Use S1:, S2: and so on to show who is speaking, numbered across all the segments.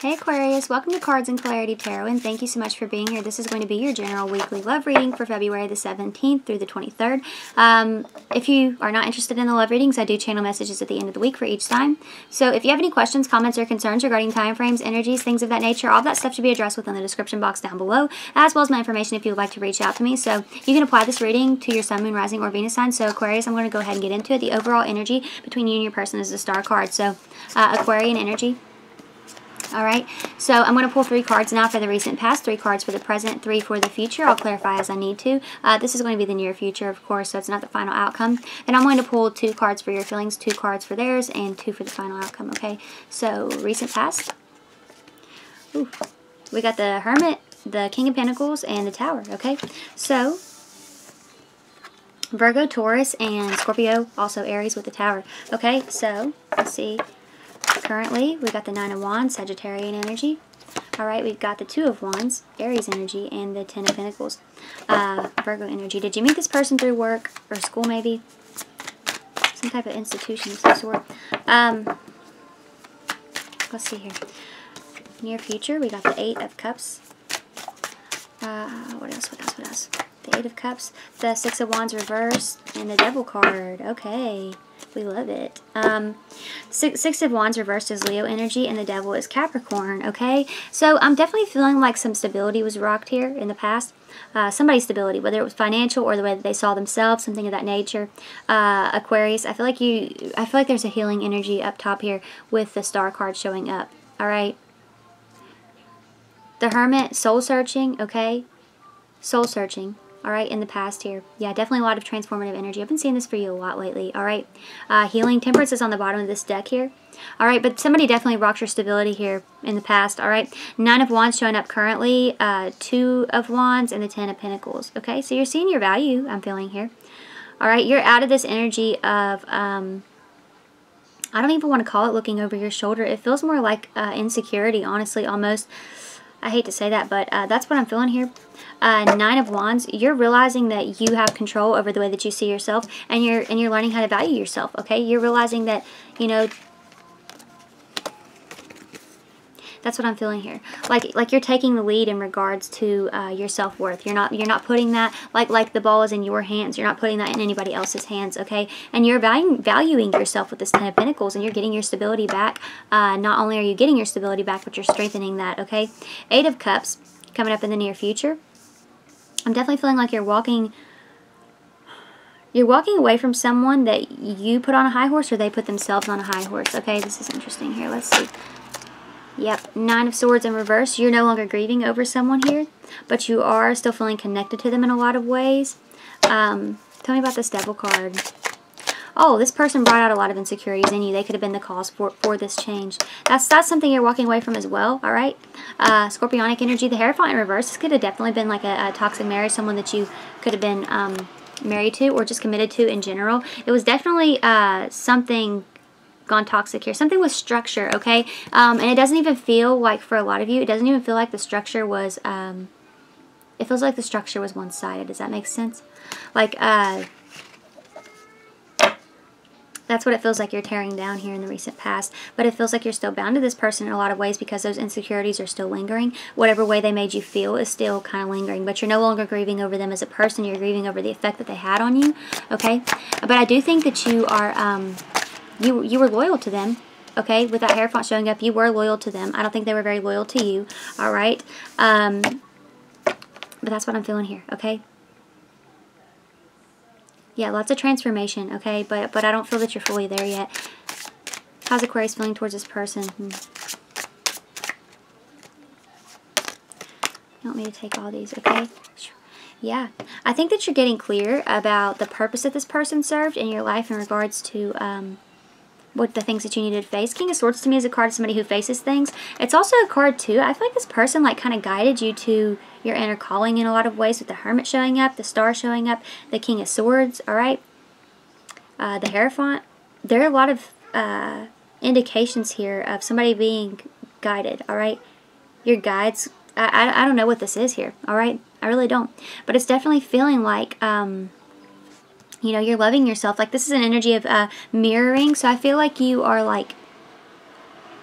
S1: Hey Aquarius, welcome to Cards and Clarity Tarot and thank you so much for being here. This is going to be your general weekly love reading for February the 17th through the 23rd. Um, if you are not interested in the love readings, I do channel messages at the end of the week for each sign. So if you have any questions, comments, or concerns regarding time frames, energies, things of that nature, all that stuff should be addressed within the description box down below, as well as my information if you would like to reach out to me. So you can apply this reading to your Sun, Moon, Rising, or Venus sign. So Aquarius, I'm going to go ahead and get into it. The overall energy between you and your person is the star card. So uh, Aquarian energy all right, so I'm going to pull three cards now for the recent past, three cards for the present, three for the future. I'll clarify as I need to. Uh, this is going to be the near future, of course, so it's not the final outcome. And I'm going to pull two cards for your feelings, two cards for theirs, and two for the final outcome, okay? So, recent past. Ooh. We got the Hermit, the King of Pentacles, and the Tower, okay? So, Virgo, Taurus, and Scorpio, also Aries with the Tower. Okay, so, let's see currently. We've got the Nine of Wands, Sagittarian energy. Alright, we've got the Two of Wands, Aries energy, and the Ten of Pentacles, uh, Virgo energy. Did you meet this person through work or school maybe? Some type of institution of some sort. Um, let's see here. Near future, we got the Eight of Cups. Uh, what else, what else, what else? The Eight of Cups, the Six of Wands reversed, and the Devil card. Okay. We love it. Um, six, six of Wands reversed is Leo energy, and the Devil is Capricorn, okay? So I'm definitely feeling like some stability was rocked here in the past. Uh, somebody's stability, whether it was financial or the way that they saw themselves, something of that nature. Uh, Aquarius, I feel like you, I feel like there's a healing energy up top here with the star card showing up, all right? The Hermit, soul searching, okay? Soul searching all right, in the past here. Yeah, definitely a lot of transformative energy. I've been seeing this for you a lot lately, all right? Uh, healing Temperance is on the bottom of this deck here. All right, but somebody definitely rocked your stability here in the past, all right? Nine of Wands showing up currently, uh, Two of Wands, and the Ten of Pentacles, okay? So you're seeing your value, I'm feeling here. All right, you're out of this energy of... Um, I don't even want to call it looking over your shoulder. It feels more like uh, insecurity, honestly, almost. I hate to say that, but uh, that's what I'm feeling here. Uh, Nine of Wands, you're realizing that you have control over the way that you see yourself, and you're and you're learning how to value yourself. Okay, you're realizing that you know That's what I'm feeling here. Like like you're taking the lead in regards to uh, your self worth. You're not you're not putting that like like the ball is in your hands. You're not putting that in anybody else's hands. Okay, and you're valuing valuing yourself with this Ten of Pentacles, and you're getting your stability back. Uh, not only are you getting your stability back, but you're strengthening that. Okay, Eight of Cups coming up in the near future. I'm definitely feeling like you're walking you're walking away from someone that you put on a high horse or they put themselves on a high horse. Okay, this is interesting here. Let's see. Yep, Nine of Swords in reverse. You're no longer grieving over someone here, but you are still feeling connected to them in a lot of ways. Um, tell me about this Devil card. Oh, this person brought out a lot of insecurities in you. They could have been the cause for, for this change. That's that's something you're walking away from as well, all right? Uh, Scorpionic energy, the Hierophant in reverse. This could have definitely been like a, a toxic marriage, someone that you could have been um, married to or just committed to in general. It was definitely uh, something gone toxic here. Something with structure, okay? Um, and it doesn't even feel like, for a lot of you, it doesn't even feel like the structure was, um, it feels like the structure was one-sided. Does that make sense? Like, uh, that's what it feels like you're tearing down here in the recent past. But it feels like you're still bound to this person in a lot of ways because those insecurities are still lingering. Whatever way they made you feel is still kind of lingering. But you're no longer grieving over them as a person. You're grieving over the effect that they had on you. Okay? But I do think that you are... Um, you you were loyal to them. Okay, with that Hierophant showing up, you were loyal to them. I don't think they were very loyal to you. All right, um, but that's what I'm feeling here. Okay. Yeah, lots of transformation. Okay, but but I don't feel that you're fully there yet. How's Aquarius feeling towards this person? Hmm. You want me to take all these? Okay. Yeah, I think that you're getting clear about the purpose that this person served in your life in regards to um, what the things that you needed to face. King of Swords to me is a card of somebody who faces things. It's also a card too. I feel like this person like kind of guided you to your inner calling in a lot of ways with the Hermit showing up, the Star showing up, the King of Swords, alright? Uh, the Hierophant. There are a lot of uh, indications here of somebody being guided, alright? Your guides, I, I, I don't know what this is here, alright? I really don't. But it's definitely feeling like... Um, you know, you're loving yourself. Like this is an energy of uh, mirroring. So I feel like you are like,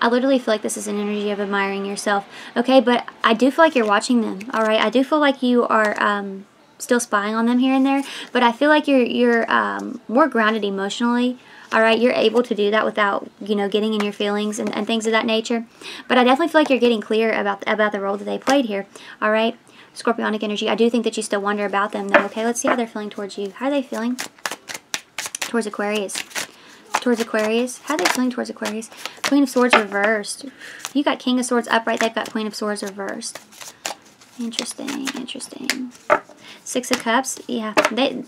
S1: I literally feel like this is an energy of admiring yourself. Okay, but I do feel like you're watching them. All right, I do feel like you are um, still spying on them here and there. But I feel like you're you're um, more grounded emotionally. All right, you're able to do that without you know getting in your feelings and, and things of that nature. But I definitely feel like you're getting clear about about the role that they played here. All right. Scorpionic energy. I do think that you still wonder about them though. Okay, let's see how they're feeling towards you. How are they feeling? Towards Aquarius towards Aquarius. How are they feeling towards Aquarius? Queen of Swords reversed. You got King of Swords upright. They've got Queen of Swords reversed. Interesting. Interesting. Six of Cups. Yeah. They.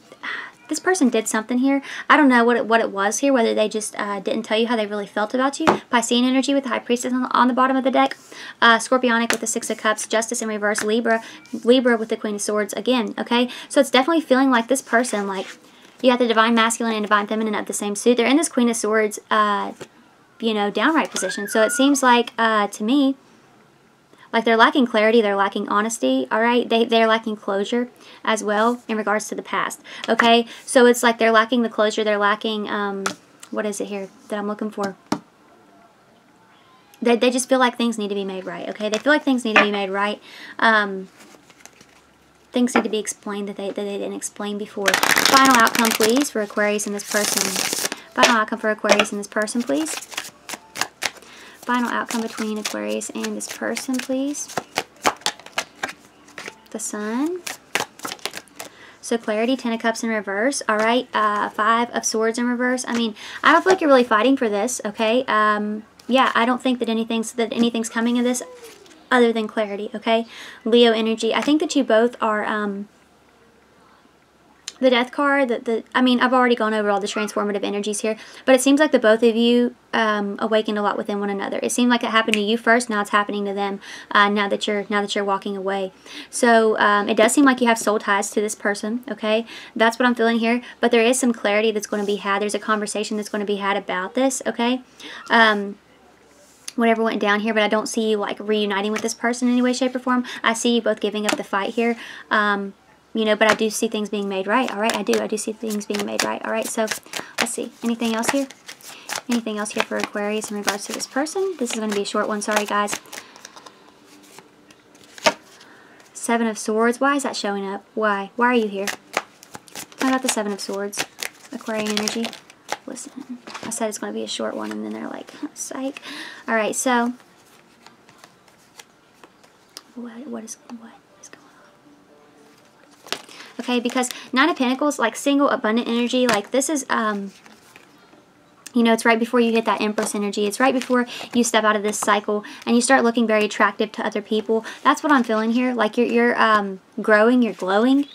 S1: This person did something here. I don't know what it, what it was here, whether they just uh, didn't tell you how they really felt about you. Piscean energy with the High Priestess on the, on the bottom of the deck. Uh, Scorpionic with the Six of Cups. Justice in reverse. Libra. Libra with the Queen of Swords again, okay? So it's definitely feeling like this person, like, you got the divine masculine and divine feminine of the same suit. They're in this Queen of Swords, uh, you know, downright position. So it seems like, uh, to me, like they're lacking clarity, they're lacking honesty, all right? They, they're lacking closure as well in regards to the past, okay? So it's like they're lacking the closure, they're lacking, um, what is it here that I'm looking for? They, they just feel like things need to be made right, okay? They feel like things need to be made right. Um, things need to be explained that they, that they didn't explain before. Final outcome, please, for Aquarius and this person. Final outcome for Aquarius and this person, please. Final outcome between Aquarius and this person, please. The Sun. So clarity, Ten of Cups in reverse. All right, uh, Five of Swords in reverse. I mean, I don't feel like you're really fighting for this, okay? Um, yeah, I don't think that anything's that anything's coming of this other than clarity, okay? Leo energy. I think that you both are, um, the death card, the, the, I mean, I've already gone over all the transformative energies here, but it seems like the both of you um, awakened a lot within one another. It seemed like it happened to you first, now it's happening to them, uh, now that you're, now that you're walking away. So, um, it does seem like you have soul ties to this person, okay? That's what I'm feeling here, but there is some clarity that's going to be had. There's a conversation that's going to be had about this, okay? Um, whatever went down here, but I don't see you like reuniting with this person in any way, shape, or form. I see you both giving up the fight here. Um, you know, but I do see things being made right. All right, I do. I do see things being made right. All right, so let's see. Anything else here? Anything else here for Aquarius in regards to this person? This is going to be a short one. Sorry, guys. Seven of Swords. Why is that showing up? Why? Why are you here? How about the Seven of Swords? Aquarian energy. Listen, I said it's going to be a short one, and then they're like, psych. All right, so what, what is what? Okay, because Nine of Pentacles, like single, abundant energy, like this is, um, you know, it's right before you hit that Empress energy. It's right before you step out of this cycle and you start looking very attractive to other people. That's what I'm feeling here. Like you're, you're um, growing, you're glowing.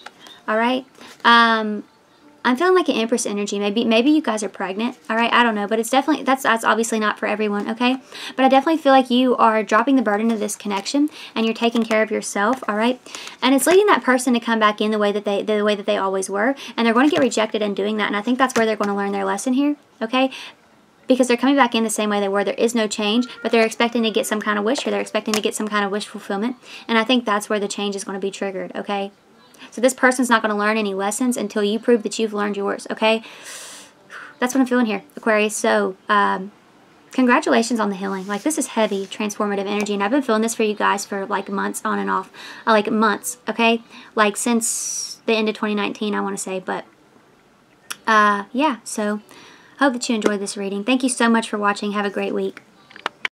S1: All right. Um, I'm feeling like an Empress energy. Maybe maybe you guys are pregnant. All right, I don't know, but it's definitely that's that's obviously not for everyone, okay? But I definitely feel like you are dropping the burden of this connection and you're taking care of yourself, all right? And it's leading that person to come back in the way that they the way that they always were, and they're going to get rejected in doing that. And I think that's where they're going to learn their lesson here, okay? because they're coming back in the same way they were. There is no change, but they're expecting to get some kind of wish or they're expecting to get some kind of wish fulfillment. And I think that's where the change is going to be triggered, okay? So this person's not going to learn any lessons until you prove that you've learned yours, okay? That's what I'm feeling here, Aquarius. So, um, congratulations on the healing. Like, this is heavy, transformative energy. And I've been feeling this for you guys for, like, months on and off. Uh, like, months, okay? Like, since the end of 2019, I want to say. But, uh, yeah. So, hope that you enjoyed this reading. Thank you so much for watching. Have a great week.